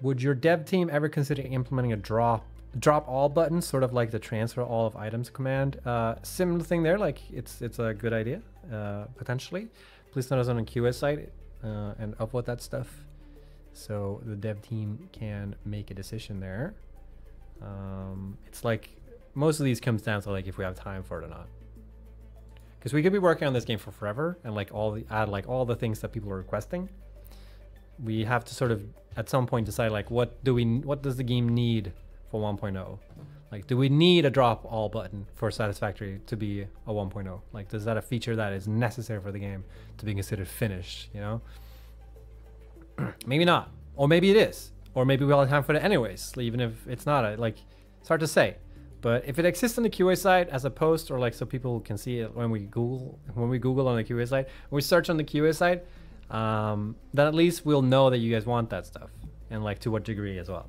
would your dev team ever consider implementing a drop drop all button, sort of like the transfer all of items command? Uh, similar thing there, like it's it's a good idea uh, potentially. Please notice on the QA site uh, and upload that stuff, so the dev team can make a decision there. Um, it's like most of these comes down to like if we have time for it or not. Because we could be working on this game for forever and like all the add like all the things that people are requesting. We have to sort of at some point decide like what do we what does the game need for 1.0? Like do we need a drop all button for satisfactory to be a 1.0? Like does that a feature that is necessary for the game to be considered finished, you know? maybe not. Or maybe it is. Or maybe we'll have time for it anyways, even if it's not a, like it's hard to say. But if it exists on the QA site as a post or like so people can see it when we Google when we Google on the QA site, when we search on the QA site, um, then at least we'll know that you guys want that stuff and like to what degree as well.